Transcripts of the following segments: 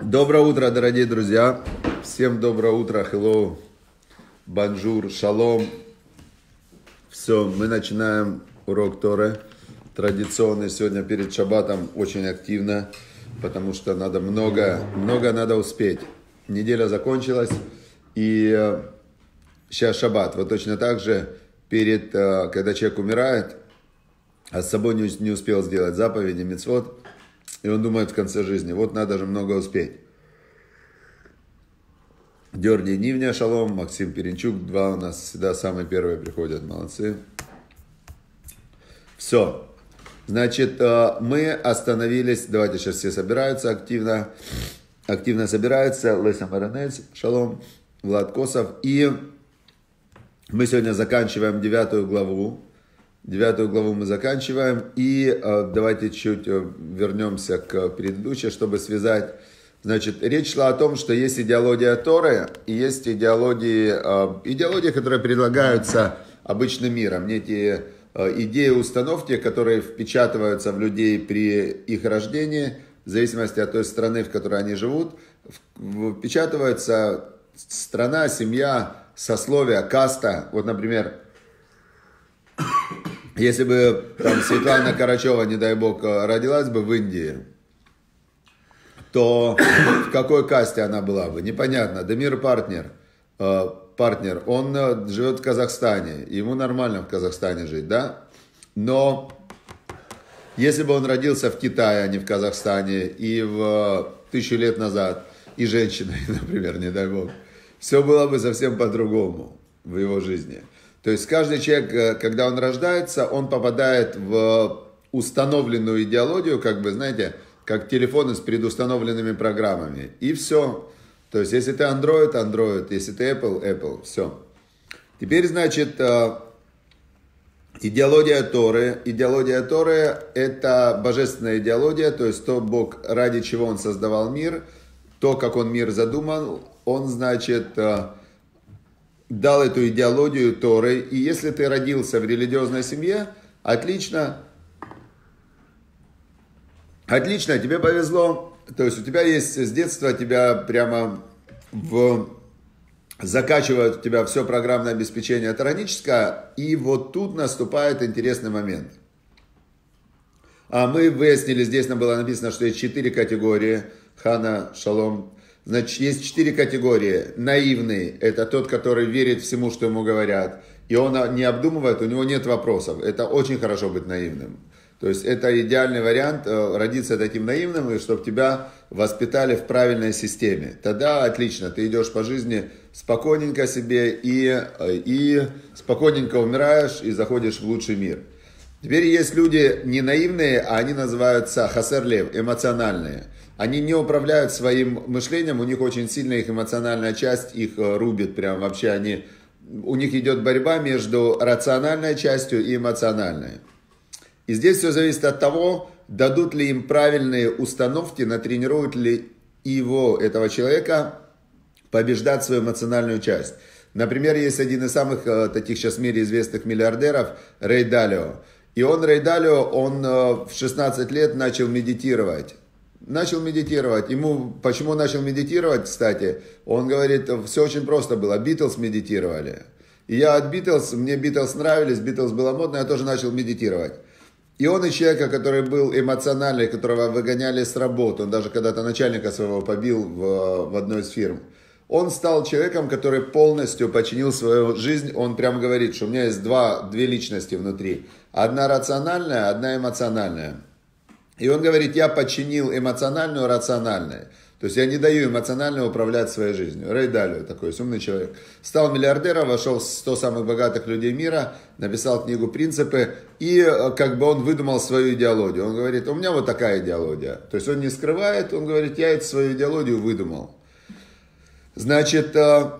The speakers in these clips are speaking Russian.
Доброе утро, дорогие друзья. Всем доброе утро, hello, bonjour, шалом. Все, мы начинаем урок Торы. Традиционный сегодня перед шаббатом очень активно, потому что надо много, много надо успеть. Неделя закончилась, и сейчас э, шаббат. Вот точно так же, перед, э, когда человек умирает, а с собой не успел сделать заповеди, мицвот, и он думает в конце жизни, вот надо же много успеть. Дерни Нивня Шалом, Максим Перенчук, два у нас всегда самые первые приходят, молодцы. Все. Значит, э, мы остановились, давайте сейчас все собираются активно, активно собираются, Леся Маранец, Шалом, Влад Косов, и мы сегодня заканчиваем девятую главу, Девятую главу мы заканчиваем. И э, давайте чуть э, вернемся к предыдущей, чтобы связать. Значит, речь шла о том, что есть идеология Торы и есть идеологии, э, идеологии, которые предлагаются обычным миром. Те э, идеи, установки, которые впечатываются в людей при их рождении, в зависимости от той страны, в которой они живут, впечатывается страна, семья, сословие, каста. Вот, например, если бы там Светлана Карачева, не дай бог, родилась бы в Индии, то в какой касте она была бы? Непонятно. Демир партнер, э, партнер, он э, живет в Казахстане, ему нормально в Казахстане жить, да? Но если бы он родился в Китае, а не в Казахстане, и в э, тысячу лет назад, и женщиной, например, не дай бог, все было бы совсем по-другому в его жизни. То есть каждый человек, э, когда он рождается, он попадает в установленную идеологию, как бы, знаете, как телефоны с предустановленными программами. И все. То есть, если ты Android, Android, если ты Apple, Apple, все. Теперь, значит, э, идеология Торы. Идеология Торы – это божественная идеология, то есть то Бог, ради чего Он создавал мир, то, как Он мир задумал, Он, значит, э, дал эту идеологию Торы, и если ты родился в религиозной семье, отлично, отлично, тебе повезло, то есть у тебя есть с детства тебя прямо в закачивают у тебя все программное обеспечение тараническое, и вот тут наступает интересный момент. А мы выяснили, здесь нам было написано, что есть четыре категории. Хана, Шалом, Значит, есть четыре категории. Наивный – это тот, который верит всему, что ему говорят. И он не обдумывает, у него нет вопросов. Это очень хорошо быть наивным. То есть это идеальный вариант э, родиться таким наивным, и чтобы тебя воспитали в правильной системе. Тогда отлично, ты идешь по жизни спокойненько себе и, э, и спокойненько умираешь и заходишь в лучший мир. Теперь есть люди не наивные, а они называются хасерлев, эмоциональные – они не управляют своим мышлением, у них очень сильная их эмоциональная часть, их э, рубит прям вообще, они, у них идет борьба между рациональной частью и эмоциональной. И здесь все зависит от того, дадут ли им правильные установки, натренируют ли его, этого человека, побеждать свою эмоциональную часть. Например, есть один из самых э, таких сейчас в мире известных миллиардеров, Рей Далио. И он, Рей Далио, он э, в 16 лет начал медитировать начал медитировать. Ему, почему начал медитировать, кстати, он говорит, все очень просто было. Битлз медитировали. И я от Битлз, мне Битлз нравились, Битлз было модно, я тоже начал медитировать. И он из человека, который был эмоциональный, которого выгоняли с работы, он даже когда-то начальника своего побил в, в одной из фирм, он стал человеком, который полностью починил свою жизнь. Он прямо говорит, что у меня есть два, две личности внутри. Одна рациональная, одна эмоциональная. И он говорит, я подчинил эмоциональную рациональное. То есть я не даю эмоционально управлять своей жизнью. Рэй Далио такой умный человек. Стал миллиардером, вошел в 100 самых богатых людей мира, написал книгу «Принципы», и э, как бы он выдумал свою идеологию. Он говорит, у меня вот такая идеология. То есть он не скрывает, он говорит, я эту свою идеологию выдумал. Значит, э,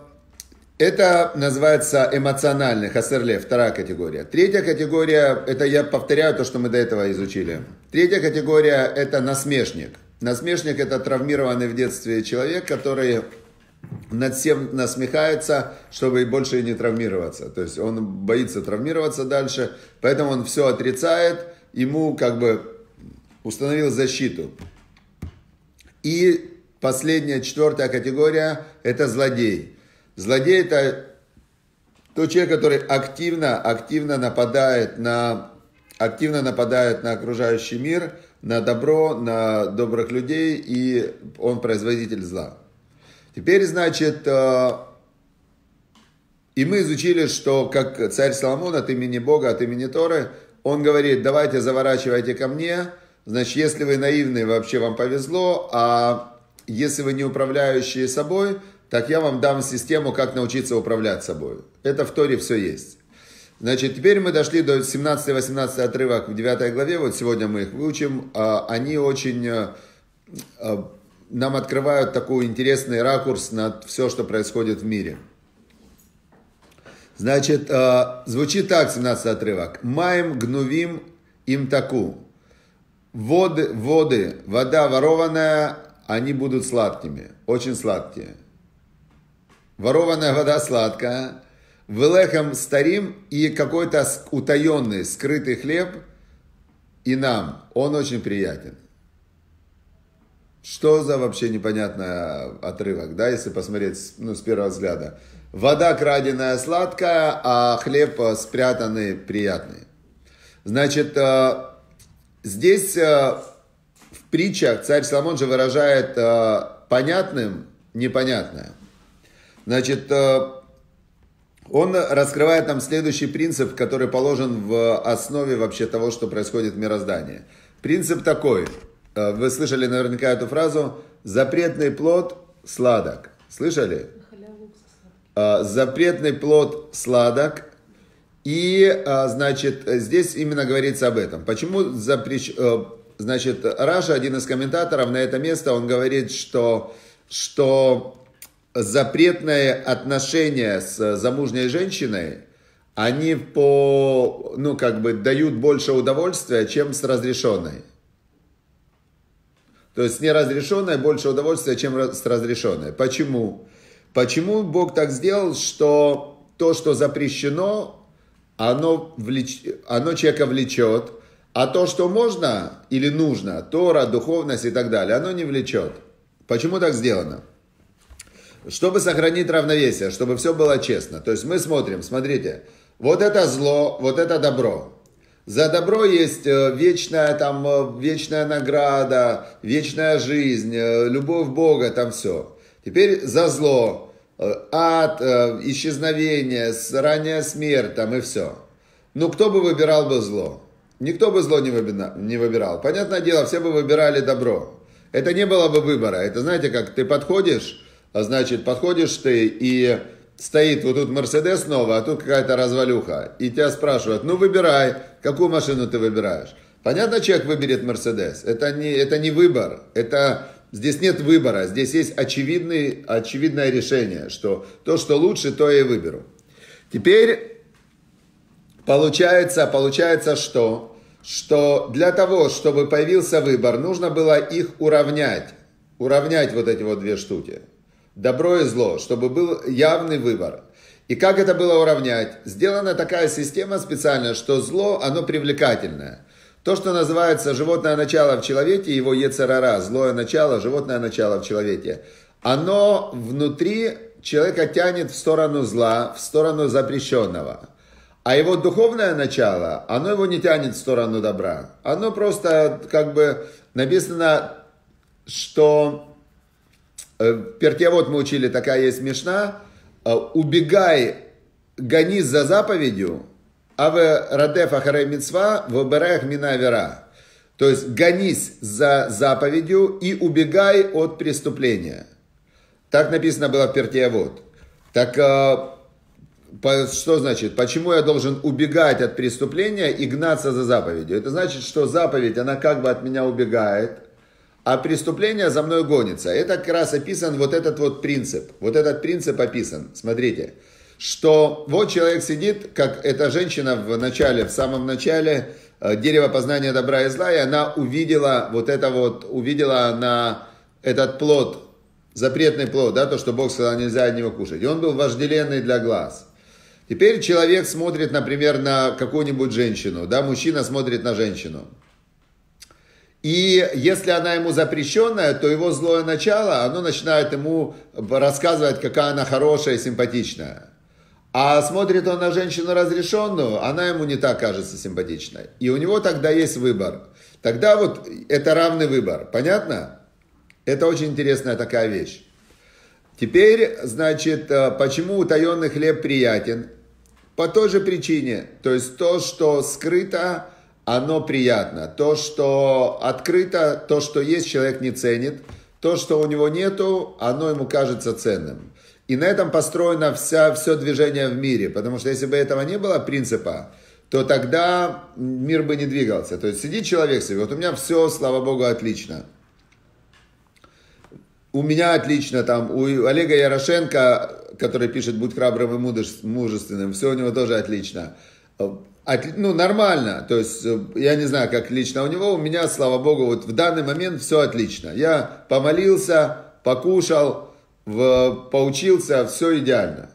это называется эмоциональный, хасерле, вторая категория. Третья категория, это я повторяю то, что мы до этого изучили. Третья категория – это насмешник. Насмешник – это травмированный в детстве человек, который над всем насмехается, чтобы больше не травмироваться. То есть он боится травмироваться дальше, поэтому он все отрицает, ему как бы установил защиту. И последняя, четвертая категория – это злодей. Злодей – это тот человек, который активно, активно нападает на, активно нападает на окружающий мир, на добро, на добрых людей, и он производитель зла. Теперь, значит, э, и мы изучили, что как царь Соломон от имени Бога, от имени Торы, он говорит, давайте заворачивайте ко мне, значит, если вы наивные, вообще вам повезло, а если вы не управляющие собой, так я вам дам систему, как научиться управлять собой. Это в Торе все есть. Значит, теперь мы дошли до 17-18 отрывок в 9 главе, вот сегодня мы их выучим. А, они очень э, э, нам открывают такой интересный ракурс на все, что происходит в мире. Значит, э, звучит так 17 отрывок. Маем гнувим им таку. Воды, воды, вода ворованная, они будут сладкими, очень сладкие. Ворованная вода сладкая, Велехом старим и какой-то утаенный, скрытый хлеб и нам, он очень приятен. Что за вообще непонятный отрывок, да, если посмотреть ну, с первого взгляда. Вода краденая сладкая, а хлеб спрятанный приятный. Значит, э, здесь э, в притчах царь Соломон же выражает э, понятным непонятное. Значит, он раскрывает нам следующий принцип, который положен в основе вообще того, что происходит в мироздании. Принцип такой. Вы слышали наверняка эту фразу. Запретный плод сладок. Слышали? А, запретный плод сладок. И, значит, здесь именно говорится об этом. Почему запрещ... Э, значит, Раша, один из комментаторов на это место, он говорит, что, что запретное отношение с замужней женщиной, они по, ну, как бы дают больше удовольствия, чем с разрешенной. То есть с неразрешенной больше удовольствия, чем с разрешенной. Почему? Почему Бог так сделал, что то, что запрещено, оно, влеч... оно человека влечет, а то, что можно или нужно, Тора, духовность и так далее, оно не влечет. Почему так сделано? Чтобы сохранить равновесие, чтобы все было честно. То есть мы смотрим, смотрите, вот это зло, вот это добро. За добро есть э, вечная, там, э, вечная награда, вечная жизнь, э, любовь Бога, там все. Теперь за зло, ад, исчезновение, ранняя смерть там и все. Ну, кто бы выбирал бы зло? Никто бы зло не выбирал. Понятное дело, все бы выбирали добро. Это не было бы выбора. Это знаете, как ты подходишь, значит, подходишь ты и стоит вот тут Мерседес новый, а тут какая-то развалюха. И тебя спрашивают, ну выбирай, какую машину ты выбираешь. Понятно, человек выберет Мерседес. Это не, это не выбор. Это Здесь нет выбора, здесь есть очевидный, очевидное решение, что то, что лучше, то я и выберу. Теперь получается, получается что? Что для того, чтобы появился выбор, нужно было их уравнять. Уравнять вот эти вот две штуки. Добро и зло, чтобы был явный выбор. И как это было уравнять? Сделана такая система специальная, что зло, оно привлекательное. То, что называется животное начало в человеке, его ецарара, злое начало, животное начало в человеке, оно внутри человека тянет в сторону зла, в сторону запрещенного. А его духовное начало, оно его не тянет в сторону добра. Оно просто, как бы, написано, что э, Пертьявод мы учили, такая есть смешна, э, убегай, гонись за заповедью, Аве радеф ахарей мецва выбираях мина вера. То есть гонись за заповедью и убегай от преступления. Так написано было в Пертиявод. Так э, что значит? Почему я должен убегать от преступления и гнаться за заповедью? Это значит, что заповедь, она как бы от меня убегает, а преступление за мной гонится. Это как раз описан вот этот вот принцип. Вот этот принцип описан. Смотрите что вот человек сидит, как эта женщина в начале, в самом начале, э, дерево познания добра и зла, и она увидела вот это вот, увидела она этот плод, запретный плод, да, то, что Бог сказал, нельзя от него кушать. И он был вожделенный для глаз. Теперь человек смотрит, например, на какую-нибудь женщину, да, мужчина смотрит на женщину. И если она ему запрещенная, то его злое начало, оно начинает ему рассказывать, какая она хорошая и симпатичная. А смотрит он на женщину разрешенную, она ему не так кажется симпатичной. И у него тогда есть выбор. Тогда вот это равный выбор. Понятно? Это очень интересная такая вещь. Теперь, значит, э, почему утаенный хлеб приятен? По той же причине. То есть то, что скрыто, оно приятно. То, что открыто, то, что есть, человек не ценит. То, что у него нету, оно ему кажется ценным. И на этом построено вся, все движение в мире. Потому что если бы этого не было принципа, то тогда мир бы не двигался. То есть сидит человек себе, вот у меня все, слава богу, отлично. У меня отлично, там, у Олега Ярошенко, который пишет «Будь храбрым и мужественным», все у него тоже отлично. Ну, нормально, то есть, я не знаю, как лично у него, у меня, слава богу, вот в данный момент все отлично. Я помолился, покушал, в, поучился, все идеально.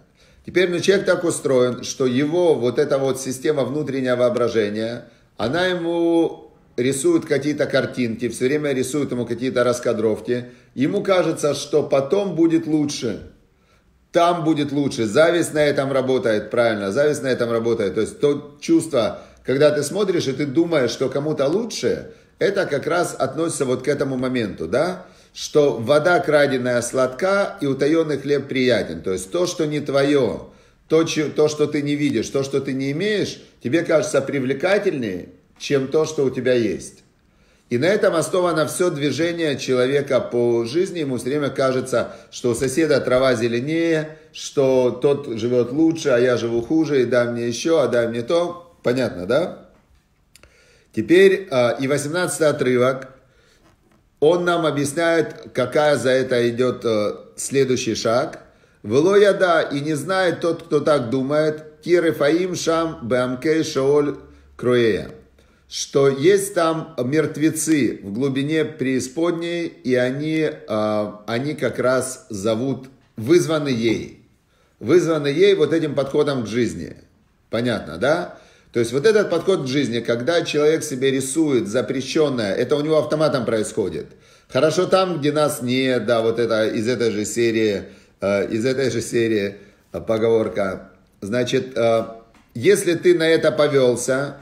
Теперь, ну, человек так устроен, что его вот эта вот система внутреннего воображения, она ему рисует какие-то картинки, все время рисует ему какие-то раскадровки. Ему кажется, что потом будет лучше. Там будет лучше. Зависть на этом работает, правильно, зависть на этом работает. То есть то чувство, когда ты смотришь и ты думаешь, что кому-то лучше, это как раз относится вот к этому моменту, да? что вода краденая сладка и утаенный хлеб приятен. То есть то, что не твое, то, то, что ты не видишь, то, что ты не имеешь, тебе кажется привлекательнее, чем то, что у тебя есть. И на этом основано все движение человека по жизни. Ему все время кажется, что у соседа трава зеленее, что тот живет лучше, а я живу хуже, и дай мне еще, а дай мне то. Понятно, да? Теперь а, и 18 отрывок – он нам объясняет, какая за это идет э, следующий шаг. Вело яда, и не знает тот, кто так думает, Киры Шам Бамкей Шаоль Круэя, что есть там мертвецы в глубине преисподней, и они, э, они как раз зовут, вызваны ей. Вызваны ей вот этим подходом к жизни. Понятно, да? То есть вот этот подход к жизни, когда человек себе рисует запрещенное, это у него автоматом происходит. Хорошо там, где нас нет, да, вот это из этой же серии, э, из этой же серии э, поговорка. Значит, если ты на это повелся,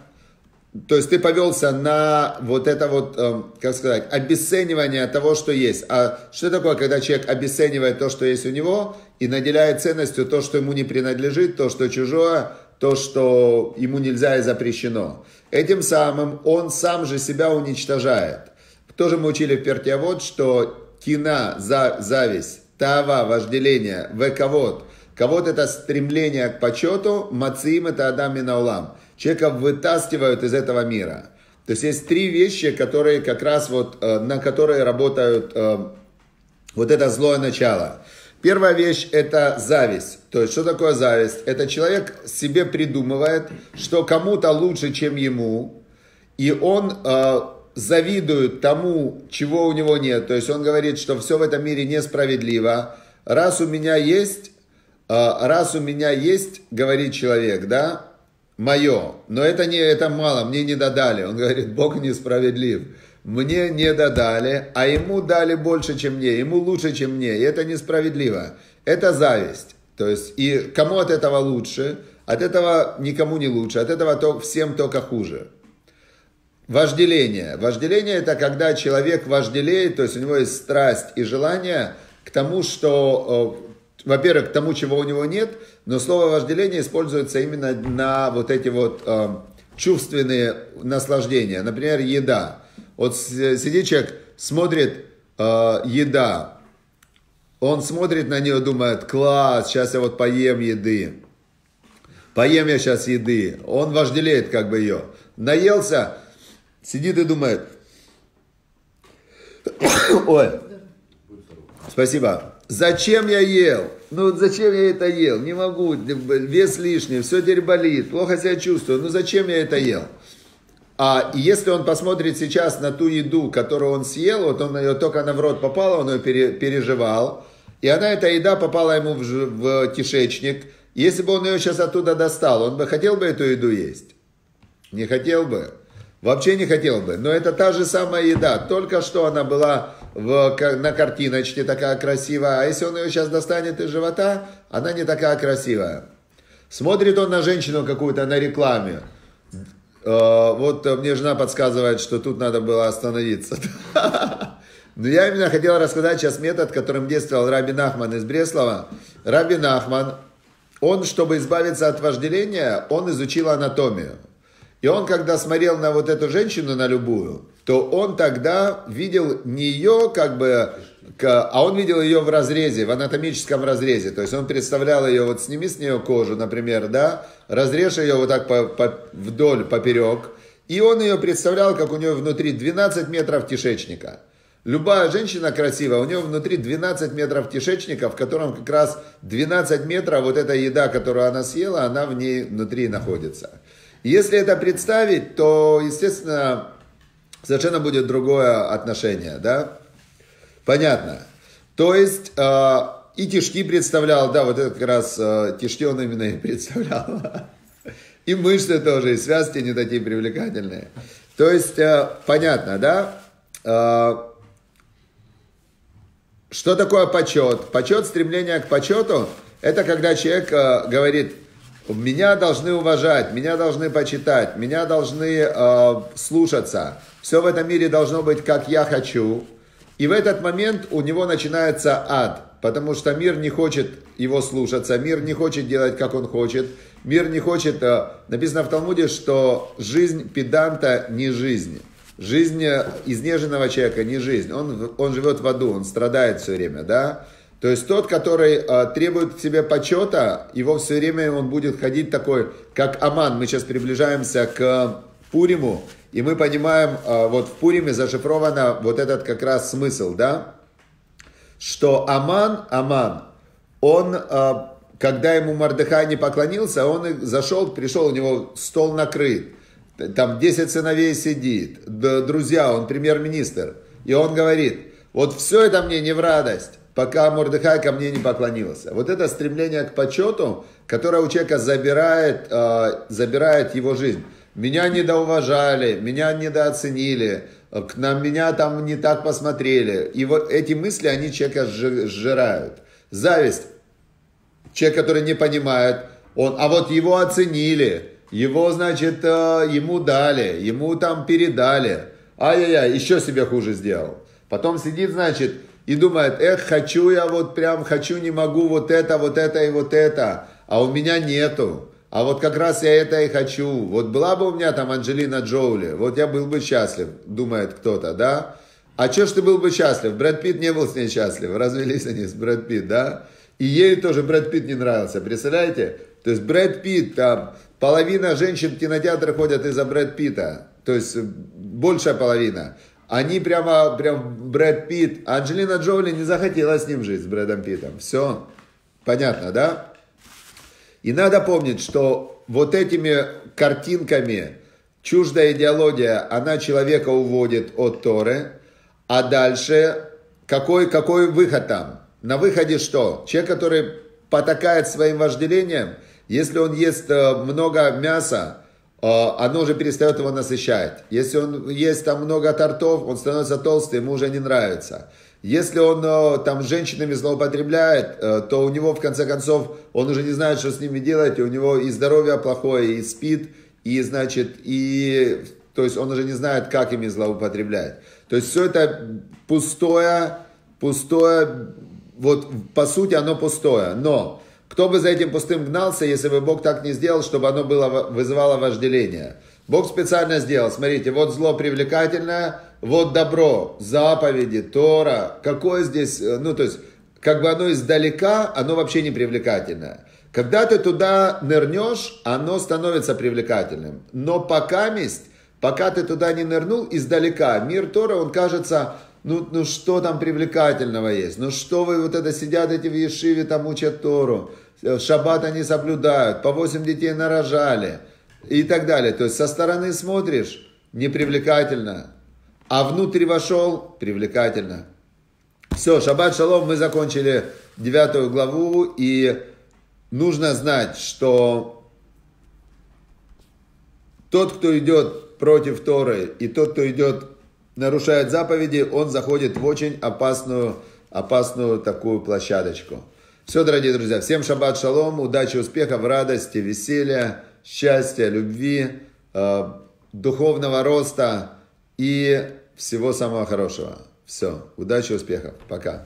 то есть ты повелся на вот это вот, э, как сказать, обесценивание того, что есть. А что такое, когда человек обесценивает то, что есть у него, и наделяет ценностью то, что ему не принадлежит, то, что чужое, то, что ему нельзя и запрещено. Этим самым он сам же себя уничтожает. Тоже мы учили в Пертиавод, что кина, за, зависть, тава, вожделение, вековод. Кого-то это стремление к почету, мацим это адам минаулам. Человека вытаскивают из этого мира. То есть есть три вещи, которые как раз вот, э, на которые работают э, вот это злое начало. Первая вещь – это зависть. То есть, что такое зависть? Это человек себе придумывает, что кому-то лучше, чем ему, и он э, завидует тому, чего у него нет. То есть, он говорит, что все в этом мире несправедливо. Раз у меня есть, э, раз у меня есть, говорит человек, да, мое, но это не это мало, мне не додали. Он говорит, Бог несправедлив мне не додали, а ему дали больше, чем мне, ему лучше, чем мне. И это несправедливо. Это зависть. То есть, и кому от этого лучше? От этого никому не лучше, от этого то, всем только хуже. Вожделение. Вожделение это когда человек вожделеет, то есть у него есть страсть и желание к тому, что, во-первых, к тому, чего у него нет, но слово вожделение используется именно на вот эти вот э, чувственные наслаждения. Например, еда. Вот сидит человек, смотрит э, еда, он смотрит на нее, думает, класс, сейчас я вот поем еды. Поем я сейчас еды. Он вожделеет как бы ее. Наелся, сидит и думает, ой, спасибо. Зачем я ел? Ну, зачем я это ел? Не могу, вес лишний, все теперь болит, плохо себя чувствую. Ну, зачем я это ел? А если он посмотрит сейчас на ту еду, которую он съел, вот он ее только она в рот попала, он ее пере, переживал, и она, эта еда попала ему в, в кишечник, если бы он ее сейчас оттуда достал, он бы хотел бы эту еду есть? Не хотел бы. Вообще не хотел бы. Но это та же самая еда. Только что она была в, на картиночке такая красивая. А если он ее сейчас достанет из живота, она не такая красивая. Смотрит он на женщину какую-то на рекламе. Э, вот мне жена подсказывает, что тут надо было остановиться. Но я именно хотел рассказать сейчас метод, которым действовал Раби Нахман из Бреслова. Раби Нахман, он, чтобы избавиться от вожделения, он изучил анатомию. И он, когда смотрел на вот эту женщину, на любую, то он тогда видел не ее как бы, а он видел ее в разрезе, в анатомическом разрезе. То есть он представлял ее, вот сними с нее кожу, например, да, разрежь ее вот так по, по, вдоль, поперек. И он ее представлял, как у нее внутри 12 метров кишечника. Любая женщина красивая, у нее внутри 12 метров кишечника, в котором как раз 12 метров вот эта еда, которую она съела, она в ней внутри находится. Если это представить, то, естественно, совершенно будет другое отношение, да? Понятно. То есть, э, и тишки представлял, да, вот это как раз э, тишки он именно и представлял. И мышцы тоже, и связки не такие привлекательные. То есть, э, понятно, да? Э, что такое почет? Почет, стремление к почету, это когда человек э, говорит, меня должны уважать, меня должны почитать, меня должны э, слушаться. Все в этом мире должно быть, как я хочу. И в этот момент у него начинается ад, потому что мир не хочет его слушаться, мир не хочет делать, как он хочет. Мир не хочет, э, написано в Талмуде, что жизнь педанта не жизнь. Жизнь изнеженного человека не жизнь. Он, он живет в аду, он страдает все время, да? То есть тот, который э, требует к себе почета, его все время он будет ходить такой, как Аман. Мы сейчас приближаемся к Пуриму, и мы понимаем, э, вот в Пуриме зашифровано вот этот как раз смысл, да? Что Аман, Аман, он, э, когда ему Мардыхай не поклонился, он зашел, пришел, у него стол накрыт там 10 сыновей сидит, друзья, он премьер-министр, и он говорит, вот все это мне не в радость, пока Мордыхай ко мне не поклонился. Вот это стремление к почету, которое у человека забирает, э, забирает его жизнь. Меня недоуважали, меня недооценили, к нам меня там не так посмотрели. И вот эти мысли, они человека сжирают. Зависть. Человек, который не понимает, он, а вот его оценили, его, значит, э, ему дали, ему там передали. Ай-яй-яй, еще себе хуже сделал. Потом сидит, значит, и думает, эх, хочу я вот прям, хочу, не могу, вот это, вот это и вот это, а у меня нету. А вот как раз я это и хочу. Вот была бы у меня там Анджелина Джоули, вот я был бы счастлив, думает кто-то, да? А что ж ты был бы счастлив? Брэд Питт не был с ней счастлив, развелись они с Брэд Питт, да? И ей тоже Брэд Питт не нравился, представляете? То есть Брэд Питт там Половина женщин в кинотеатр ходят из-за Брэд Питта. То есть большая половина. Они прямо, прям Брэд Питт. Анджелина Джоули не захотела с ним жить, с Брэдом Питтом. Все. Понятно, да? И надо помнить, что вот этими картинками чуждая идеология, она человека уводит от Торы, а дальше какой, какой выход там? На выходе что? Человек, который потакает своим вожделением – если он ест э, много мяса, оно уже перестает его насыщать. Если он ест там много тортов, он становится толстый, ему уже не нравится. Если он э, там с женщинами злоупотребляет, то у него в конце концов, он уже не знает, что с ними делать, у него и здоровье плохое, и спит, и значит, и то есть он уже не знает, как ими злоупотреблять. То есть все это пустое, пустое, вот по сути оно пустое. Но кто бы за этим пустым гнался, если бы Бог так не сделал, чтобы оно было, вызывало вожделение? Бог специально сделал. Смотрите, вот зло привлекательное, вот добро, заповеди, Тора. Какое здесь, э, ну то есть, как бы оно издалека, оно вообще не привлекательное. Когда ты туда нырнешь, оно становится привлекательным. Но пока месть, пока ты туда не нырнул, издалека, мир Тора, он кажется, ну, ну что там привлекательного есть? Ну что вы вот это сидят эти в Ешиве, там учат Тору? Э, шаббат они соблюдают, по 8 детей нарожали и так далее. То есть со стороны смотришь, непривлекательно, а внутрь вошел, привлекательно. Все, шаббат шалом, мы закончили девятую главу, и нужно знать, что тот, кто идет против Торы, и тот, кто идет, нарушает заповеди, он заходит в очень опасную, опасную такую площадочку. Все, дорогие друзья, всем шаббат шалом, удачи, успехов, радости, веселья, счастья, любви, э, духовного роста и всего самого хорошего. Все, удачи, успехов, пока.